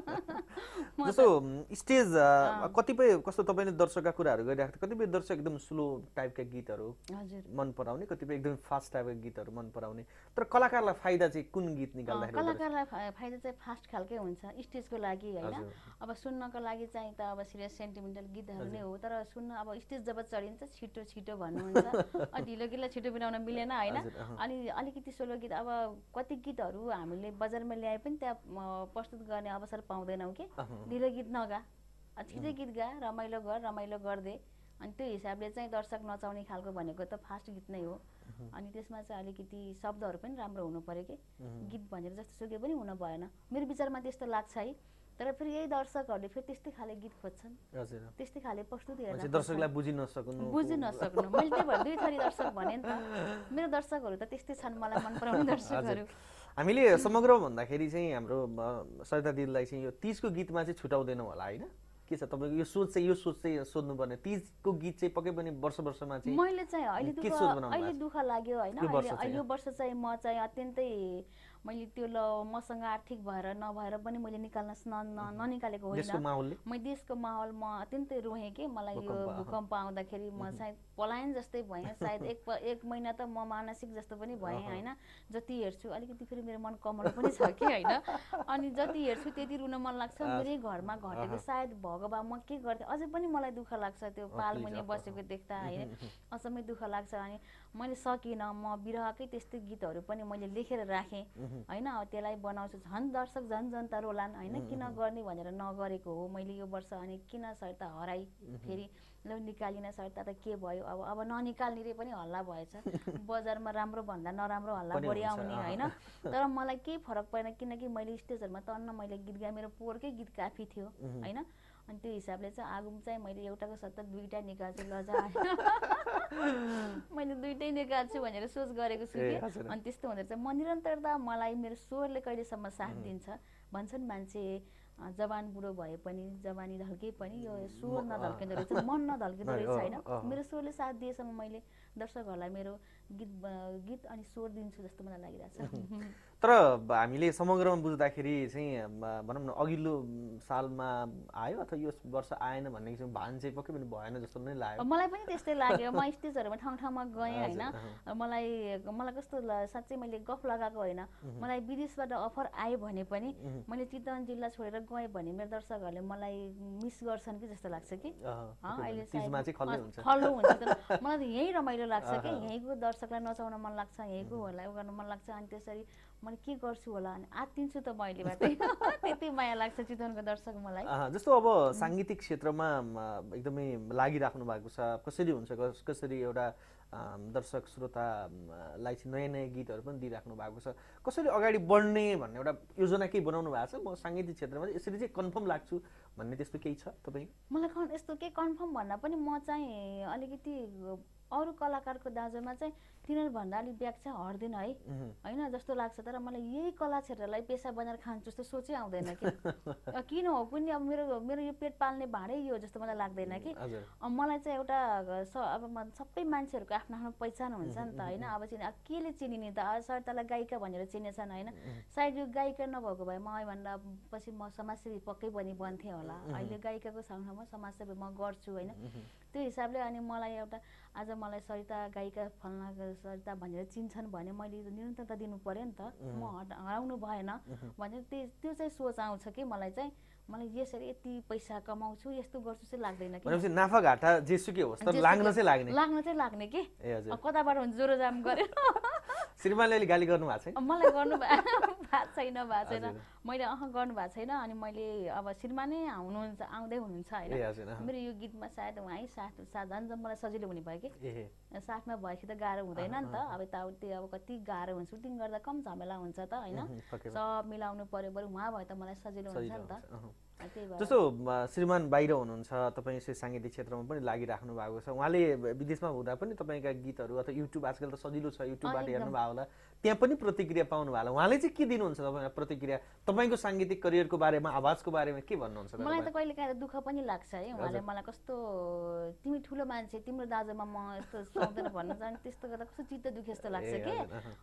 जस्तो स्टेज कतिपय कस्तो तपाईँले दर्शकका कुराहरू गरिराख्दा कतिपय दर्शक एकदम स्लो टाइपका गीतहरू मन पराउने कतिपय एकदम फास्ट टाइपका गीतहरू मन पराउने तर कलाकारलाई फाइदा चाहिँ कुन गीत निकाल्दाखेरि? कलाकारलाई फाइदा चाहिँ फास्ट खालकै हुन्छ स्टेजको लागि होइन। अब सुन्नको लागि चाहिँ त अब सिरियस सेन्टिमेन्टल गीतहरू नै हो तर सुन्न अब स्टेज जब चढिन्छ छिटो छिटो भन्नुहुन्छ <laughs> ढिलो गीतलाई छिटो बिनाउन मिलेन होइन। अनि अलिकति सोलो गीत अब कति गीतहरू हामीले बजारमा ल्याए पनि त्यहाँ प्रस्तुत गर्ने अवसर पाउँदैनौँ कि। ढिलो गीत नगा। छिटै गीत गा रमाइलो गर रमाइलो गर्दे। अनि त्यो हिसाबले चाहिँ दर्शक नचाउने खालको भनेको त फास्ट गीत नै हो। अनि त्यसमा चाहिँ अलिकति शब्दहरू पनि राम्रो हुनु पऱ्यो कि। गीत भनेर जस्तो सुकै पनि हुन भएन। मेरो विचारमा त्यस्तो लाग्छ है। तर फेरि यही दर्शकहरूले फेरि त्यस्तै खाले गीत खोज्छन्। त्यस्तै खाले प्रस्तुति दर्शकलाई बुझिन नसक्नु। बुझ्नु नसक्नु। मैले त्यही भएर दुई थरी दर्शक भने नि त। मेरो दर्शकहरू त त्यस्तै छन् मलाई मन पराउने <laughs> दर्शकहरू। हामीले समग्र भन्दाखेरि चाहिँ हाम्रो सरिता दिदीलाई चाहिँ यो तिजको गीतमा चाहिँ छुटाउँदैनौँ होला होइन? के छ तपाईँको यो सोच चाहिँ यो सोच चाहिँ सोध्नुपर्ने। तिजको गीत चाहिँ पक्कै पनि वर्ष वर्षमा चाहिँ मैले चाहिँ अहिले अहिले दुःख लाग्यो होइन? यो वर्ष चाहिँ म चाहिँ अत्यन्तै मैले त्यो ल मसँग आर्थिक भएर नभएर पनि मैले निकाल्न न- न- ननिकालेको होइन। म देशको माहौल म अत्यन्तै रोएँ कि मलाई यो भूकम्प, आउँदाखेरि म सायद पलायन जस्तै भएँ सायद एक एक महिना त म मानसिक जस्तो पनि भएँ। होइन। जति हेर्छु अलिकति फेरि मेरो मन कमल पनि छ कि होइन। अनि जति हेर्छु त्यति रुन मन लाग्छ। मेरै घरमा घटेको। सायद भगवान् म के गर्थेँ? अझै पनि मलाई दुःख लाग्छ त्यो पाल please, मुनि अहँ, बसेको देख्दा होइन। अचम्मै दुःख लाग्छ। अनि मैले सकिनँ म बिरहकै त्यस्तै गीतहरू पनि मैले लेखेर राखेँ। होइन अब त्यसलाई बनाउँछु। झन् दर्शक झन् जनता रोलान् होइन किन गर्ने भनेर नगरेको हो। मैले यो वर्ष अनि किन सरिता हराई? फेरि ल निकालिन सरिता त के भयो? अब अब ननिकाल्ने पनि हल्ला भएछ। <laughs> बजारमा राम्रो भन्दा नराम्रो हल्ला बढी आउने। होइन? <laughs> तर मलाई केही फरक परेन किनकि मैले स्टेजहरूमा तन्न मैले गीत गाएँ। मेरो पोहोरकै गीत काफी थियो होइन? अनि त्यो हिसाबले चाहिँ आगो चाहिँ मैले एउटाको सट्टा दुईवटा निकाल्छु लजा <laughs> मैले दुइटै निकाल्छु भनेर सोच गरेको छु कि। अनि त्यस्तो हुँदो रहेछ। म निरन्तरता मलाई मेरो स्वरले कहिलेसम्म साथ दिन्छ? भन्छन् मान्छे जवान बुढो भए पनि जवानी ढल्के पनि यो स्वर नढल्किँदो रहेछ मन नढल्किँदो रहेछ होइन। मेरो स्वरले साथ दिएसम्म मैले दर्शकहरूलाई मेरो गीत गीत अनि स्वर दिन्छु जस्तो मलाई लागिरहेको छ। <laughs> तर हामीले समग्रमा बुझ्दाखेरि चाहिँ भनौँ न अघिल्लो सालमा आयो अथवा यो वर्ष आएन भन्ने किसिमको भान चाहिँ पक्कै पनि भएन जस्तो नै लाग्यो। मलाई पनि त्यस्तै लाग्यो। म <laughs> स्टेजहरूमा ठाउँ ठाउँमा गएँ होइन। मलाई मलाई कस्तो साँच्चै मैले गफ लगाएको होइन। मलाई विदेशबाट अफर आयो भने पनि मैले चितवन जिल्ला छोडेर गएँ भने मेरो दर्शकहरूले मलाई मिस गर्छन् कि जस्तो लाग्छ कि। अहिले खल्लै हुन्छ। <laughs> मलाई त यहीँ रमाइलो लाग्छ कि। यहीँको दर्शकलाई नचाउन मन लाग्छ यहीँकोहरूलाई उ गर्न मन लाग्छ। अनि त्यसरी मैले के गर्छु होला? अनि आत्तिन्छु त म अहिलेबाटै <laughs> त्यति माया लाग्छ चितवनको दर्शक मलाई। जस्तो अब साङ्गीतिक क्षेत्रमा एकदमै लागिराख्नु भएको छ। कसरी हुन्छ? कस- कसरी एउटा दर्शक श्रोतालाई चाहिँ नयाँ नयाँ गीतहरू पनि दिइराख्नु भएको छ? कसरी अगाडि बढ्ने भन्ने एउटा योजना केही बनाउनु भएको छ? म साङ्गीतिक क्षेत्रमा चाहिँ यसरी चाहिँ कन्फर्म लाग्छु भन्ने त्यस्तो केही छ तपाईँको मलाई यस्तो के कन्फर्म भन्दा पनि म चाहिँ अलिकति अरू कलाकारको दाजुमा चाहिँ तिनीहरूभन्दा अलिक व्याख्या हट्दिनँ है। होइन जस्तो लाग्छ तर मलाई यही कला क्षेत्रलाई पेसा बनाएर खान्छु जस्तो सोचै आउँदैन कि। <laughs> किन हो? कुनै अब मेरो मेरो यो पेट पाल्ने भाँडै यो हो जस्तो मलाई लाग्दैन कि। मलाई चाहिँ एउटा स अब सबै मान्छेहरूको आफ्नो आफ्नो पहिचान हुन्छ नि त होइन? अब अब केले चिनिने त? त्यसलाई गायिका भनेर चिनेछन् होइन? सायद यो गायिका नभएको भए म योभन्दा पछि म समाजसेवी पक्कै पनि बन्थेँ होला। अहिले गायिकाको सँगसँगै समाजसेवी म गर्छु होइन? त्यो हिसाबले अनि मलाई एउटा आज मलाई सरिता गायिका फल्ना सरिता भनेर चिन्छन् भने मैले निरन्तरता दिनु पऱ्यो नि त। म हट हराउनु भएन। भनेर त्यो त्यो चाहिँ सोच आउँछ कि मलाई चाहिँ। मलाई यसरी यति पैसा कमाउँछु यस्तो गर्छु चाहिँ लाग्दैन कि। नाफा घाटा जेसुकै होस् तर लाग्न चाहिँ लाग्ने। लाग्न चाहिँ लाग्ने कि? कताबाट हुन्छ ज्वरो जाम गरेर <laughs> श्रीमानले अहिले गाली गर्नु भएको छैन मलाई गर्नु भए- <laughs> भएको छैन भएको छैन। मैले अह गर्नु भएको छैन अनि मैले अब श्रीमानै हुनुहुन्छ आउँदै हुनुहुन्छ होइन। मेरो यो गीतमा सायद उहाँ साथ साथ झन् मलाई सजिलो हुने भयो कि? साथमा भएपछि त गाह्रो हुँदैन नि त। अब यताउति अब कति गाह्रो हुन्छ सुटिङ गर्दा कम झमेला हुन्छ त होइन। सब मिलाउनु पर्यो बरु उहाँ भए त मलाई सजिलो हुन्छ नि त। जस्तो श्रीमान बाहिर हुनुहुन्छ तपाईँ यसै साङ्गीतिक क्षेत्रमा पनि लागिराख्नु भएको छ। उहाँले विदेशमा हुँदा पनि तपाईँका गीतहरू अथवा युट्युब आजकल त सजिलो छ युट्युबबाट एकदम। हेर्नु भएको होला। त्यहाँ पनि प्रतिक्रिया पाउनु होला। उहाँले चाहिँ के दिनुहुन्छ तपाईँलाई प्रतिक्रिया? तपाईँको साङ्गीतिक करियरको बारेमा आवाजको बारेमा के भन्नुहुन्छ त मलाई त? कहिले काहीँ दुःख पनि लाग्छ है। उहाँले मलाई कस्तो तिमी ठुलो मान्छे तिम्रो दाजुमा म यस्तो सुहाउँदैन भन्नु चाहिँ अनि त्यस्तो गर्दा कस्तो चित्त दुखे जस्तो लाग्छ कि।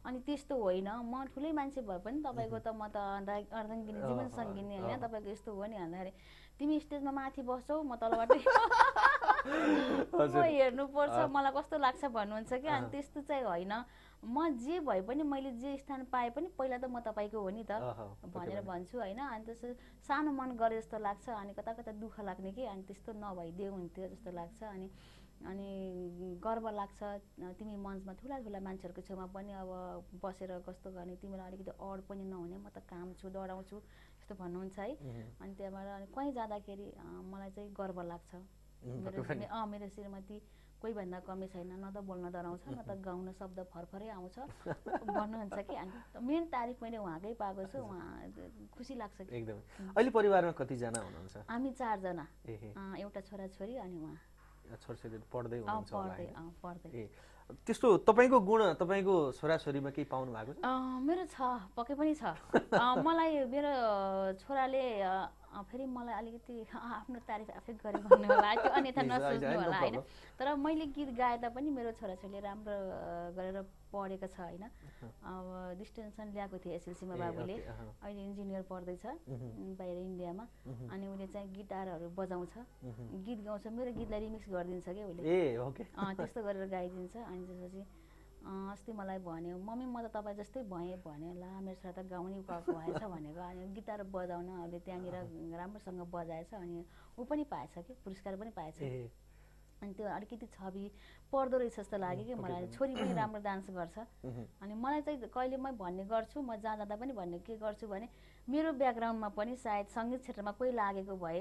अनि त्यस्तो होइन। म ठुलै मान्छे भए पनि तपाईँको त म त अर्धा- अर्धाङ्गिनी जीवन सङ्गिनी होइन। तपाईँको यस्तो हो नि भन्दाखेरि तिमी स्टेजमा माथि बस्छौ म तलबाटै <laughs> म हेर्नुपर्छ। मलाई कस्तो लाग्छ भन्नुहुन्छ कि? अनि त्यस्तो चाहिँ होइन। म जे भए पनि मैले जे स्थान पाए पनि पहिला त म तपाईँको हो नि त भनेर। भन्छु होइन? अनि त्यसो सानो मन गरे जस्तो लाग्छ अनि कता कता दुःख लाग्ने कि? अनि त्यस्तो नभइदियो हुन्थ्यो जस्तो लाग्छ अनि अनि गर्व लाग्छ। तिमी मञ्चमा ठुला ठुला मान्छेहरूको छेउमा पनि अब बसेर कस्तो गर्ने? तिमीलाई अलिकति अड पनि नहुने म त काम छु डराउँछु यस्तो भन्नुहुन्छ है? अनि त्यहाँबाट अनि कहीँ जाँदाखेरि मलाई चाहिँ गर्व लाग्छ। मेरो अँ, मेरो श्रीमती कोहीभन्दा कमी छैन न त बोल्न डराउँछ न त <laughs> गाउन शब्द फरफरै आउँछ। भन्नुहुन्छ कि? अनि मेन तारिफ मैले उहाँकै पाएको छु उहाँ खुसी लाग्छ कि? एकदमै। अहिले परिवारमा कतिजना हुनुहुन्छ? हामी चारजना। एउटा छोराछोरी अनि उहाँ। छोरछोरी पढ्दै हुनुहुन्छ पढ्दै त्यस्तो तपाईँको गुण तपाईँको छोराछोरीमा केही पाउनु भएको छ? मेरो छ पक्कै पनि छ। मलाई मेरो छोराले फेरि मलाई अलिकति <laughs> आफ्नो तारिफ आफै गरे भन्नु होला। त्यो अन्यथा <laughs> नसोच्नु होला होइन. तर मैले गीत गाए तापनि मेरो छोराछोरीले राम्रो गरेर पढेको छ होइन। अब डिस्टिङसन ल्याएको थियो एसएलसीमा बाबुले। अहिले इन्जिनियर पढ्दैछ बाहिर इन्डियामा। अनि उसले चाहिँ गिटारहरू बजाउँछ। गीत गाउँछ मेरो गीतलाई रिमिक्स गरिदिन्छ क्या उसले। त्यस्तो गरेर गाइदिन्छ। अनि त्यसपछि अस्ति मलाई भन्यो मम्मी म त तपाईँ जस्तै भएँ भने ला मेरो छोरा त गाउने भएछ भनेको अनि गिटार बजाउन अहिले त्यहाँनिर राम्रोसँग बजाएछ अनि ऊ पनि पाएछ कि पुरस्कार पनि पाएछ। अनि त्यो अलिकति छवि पर्दो रहेछ जस्तो लाग्यो कि मलाई। छोरी पनि राम्रो डान्स गर्छ। अनि मलाई चाहिँ कहिले म भन्ने गर्छु म जहाँ जाँदा पनि भन्ने के गर्छु भने मेरो ब्याकग्राउन्डमा पनि सायद सङ्गीत क्षेत्रमा कोही लागेको भए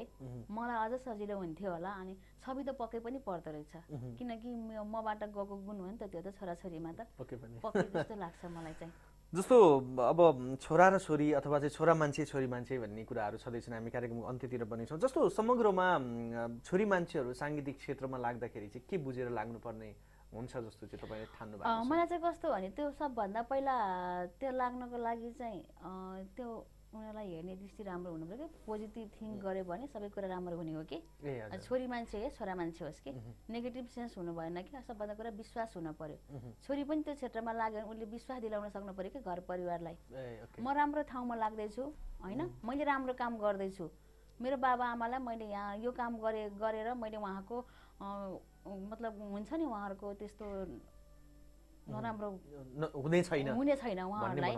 मलाई अझ सजिलो हुन्थ्यो होला अनि छवि त पक्कै पनि पर्दो रहेछ। किनकि मबाट गएको गुण हो नि त त्यो त छोराछोरीमा त। पक्कै जस्तो लाग्छ मलाई चाहिँ। जस्तो अब छोरा र छोरी अथवा चाहिँ छोरा मान्छे छोरी मान्छे भन्ने कुराहरू छँदैछन् हामी कार्यक्रमको अन्त्यतिर पनि छौँ। जस्तो समग्रमा छोरी मान्छेहरू साङ्गीतिक क्षेत्रमा लाग्दाखेरि चाहिँ के बुझेर लाग्नुपर्ने हुन्छ जस्तो चाहिँ तपाईँले ठान्नु भएको मलाई चाहिँ कस्तो भने त्यो सबभन्दा पहिला त्यो लाग्नको लागि चाहिँ त्यो उनीहरूलाई हेर्ने दृष्टि राम्रो हुनु पऱ्यो कि? पोजिटिभ थिङ्क गऱ्यो भने सबै कुरा राम्रो हुने हो कि? छोरी मान्छे हो छोरा मान्छे होस् कि? नेगेटिभ सेन्स हुनु भएन कि? सबभन्दा कुरा विश्वास हुनु पर्यो छोरी पनि त्यो क्षेत्रमा लाग्यो भने उसले विश्वास दिलाउन सक्नु पर्यो कि घर परिवारलाई? म राम्रो ठाउँमा लाग्दैछु होइन? मैले राम्रो काम गर्दैछु। मेरो बाबा आमालाई मैले यहाँ यो काम गरे गरेर मैले उहाँको मतलब हुन्छ नि उहाँहरूको त्यस्तो नराम्रो हुने छैन। हुने छैन भन्ने उहाँहरूलाई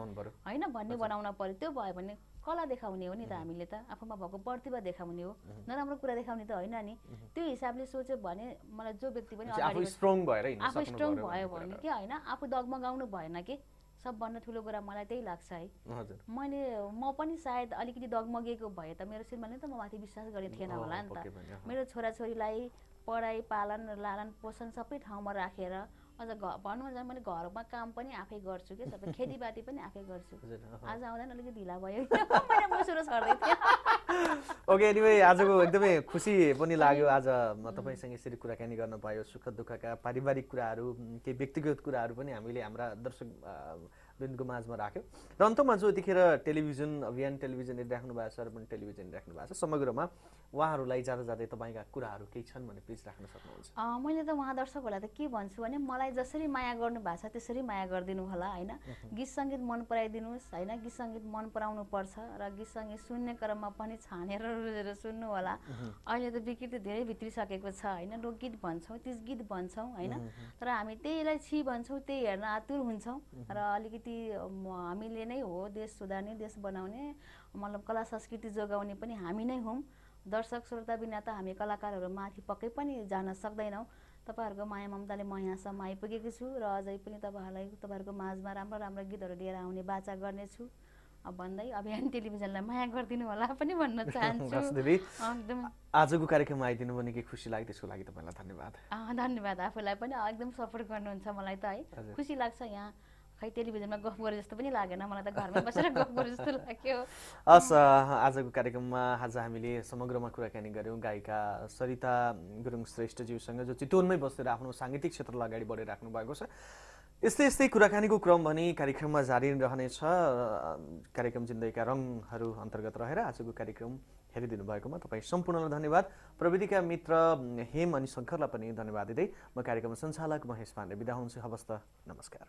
होइन भन्ने बनाउन पर्यो। त्यो भयो भने कला देखाउने हो नि त हामीले त। आफूमा भएको प्रतिभा देखाउने हो। नराम्रो कुरा देखाउने त होइन नि। त्यो हिसाबले सोच्यो भने मलाई जो व्यक्ति पनि आफू स्ट्रङ भएर हिँड्न आफू सक्नु स्ट्रङ पर्यो भयो भने कि होइन? आफू डगमगाउनु भएन कि? सबभन्दा ठुलो कुरा मलाई त्यही लाग्छ है। मैले म पनि सायद अलिकति डगमगेको भए त मेरो श्रीमानले त म माथि विश्वास गर्ने थिएन होला नि त। मेरो छोराछोरीलाई पढाइ पालन लालन पोषण सबै ठाउँमा राखेर अझ घ भनौँ भने मैले घरमा काम पनि आफै गर्छु कि सबै <laughs> खेतीपाती पनि आफै गर्छु। आज आउँदा अलिकति ढिला भयो। <laughs> ओके एनिवे <laughs> आजको एकदमै खुसी पनि लाग्यो। आज म तपाईँसँग यसरी कुराकानी गर्न पायो सुख दुःखका पारिवारिक कुराहरू केही व्यक्तिगत कुराहरू पनि हामीले हाम्रा दर्शक वृन्दको माझमा राख्यौँ। र अन्तमा जो यतिखेर टेलिभिजन अभियान टेलिभिजन हेरिराख्नु भएको छ र पनि टेलिभिजन हेरिराख्नु भएको छ। समग्रमा उहाँहरूलाई जाँदा जाँदै तपाईँका कुराहरू केही छन् भने प्लिज राख्न सक्नुहुन्छ। मैले त उहाँ दर्शकहरूलाई त के भन्छु भने मलाई जसरी माया गर्नु भएको छ त्यसरी माया गरिदिनु होला होइन? गीत सङ्गीत मन पराइदिनुहोस् होइन? गीत सङ्गीत मन पराउनु पर्छ र गीत सङ्गीत सुन्ने क्रममा पनि छानेर रोजेर सुन्नु होला। अहिले त विकृति धेरै भित्रिसकेको छ होइन? लोकगीत भन्छौँ तिज गीत भन्छौँ होइन? तर हामी त्यहीलाई छि भन्छौँ त्यही हेर्न आतुर हुन्छौँ र अलिकति म, हामीले नै हो देश सुधार्ने देश बनाउने मतलब कला संस्कृति जोगाउने पनि हामी नै हौँ। दर्शक श्रोता बिना त हामी कलाकारहरू माथि पक्कै पनि जान सक्दैनौँ। तपाईँहरूको माया ममताले म यहाँसम्म आइपुगेको छु र अझै पनि तपाईँहरूलाई तपाईँहरूको माझमा राम्रो राम्रो गीतहरू लिएर आउने बाचा गर्नेछु। अब भन्दै अभियान टेलिभिजनलाई माया गरिदिनु होला पनि भन्न <laughs> चाहन्छु। आजको कार्यक्रममा आइदिनु भने के खुसी लाग्यो त्यसको लागि तपाईँलाई धन्यवाद। धन्यवाद आफूलाई पनि एकदम सपोर्ट गर्नुहुन्छ मलाई त है। खुसी लाग्छ यहाँ। खै टेलिभिजनमा गफ गरे जस्तो पनि लागेन मलाई त घरमै बसेर गफ गरे जस्तो लाग्यो। हस् आजको कार्यक्रममा आज हामीले समग्रमा कुराकानी गऱ्यौँ। गायिका सरिता गुरुङ श्रेष्ठज्यूसँग जो चितवनमै बसेर आफ्नो साङ्गीतिक क्षेत्रलाई अगाडि बढाइराख्नु भएको छ। यस्तै यस्तै कुराकानीको क्रम भने कार्यक्रममा जारी रहनेछ। कार्यक्रम जिन्दगीका रङहरू अन्तर्गत रहेर आजको कार्यक्रम हेरिदिनु भएकोमा तपाईँ सम्पूर्णलाई धन्यवाद। प्रविधिका मित्र हेम अनि शङ्करलाई पनि धन्यवाद दिँदै म कार्यक्रम सञ्चालक महेश पाण्डे बिदा हुन्छु। हवस् त नमस्कार।